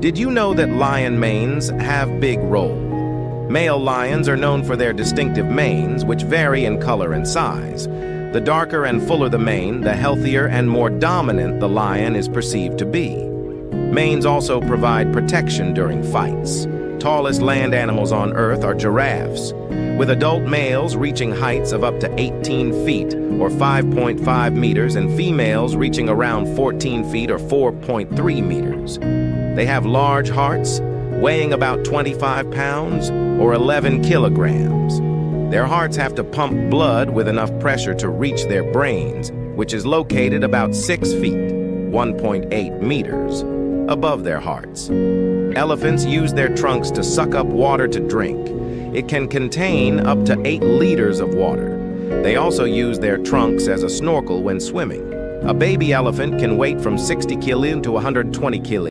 Did you know that lion manes have big role? Male lions are known for their distinctive manes, which vary in color and size. The darker and fuller the mane, the healthier and more dominant the lion is perceived to be. Manes also provide protection during fights. Tallest land animals on Earth are giraffes, with adult males reaching heights of up to 18 feet, or 5.5 meters, and females reaching around 14 feet, or 4.3 meters. They have large hearts, weighing about 25 pounds or 11 kilograms. Their hearts have to pump blood with enough pressure to reach their brains, which is located about 6 feet, 1.8 meters, above their hearts. Elephants use their trunks to suck up water to drink. It can contain up to 8 liters of water. They also use their trunks as a snorkel when swimming. A baby elephant can weigh from 60 kilo to 120 kilo.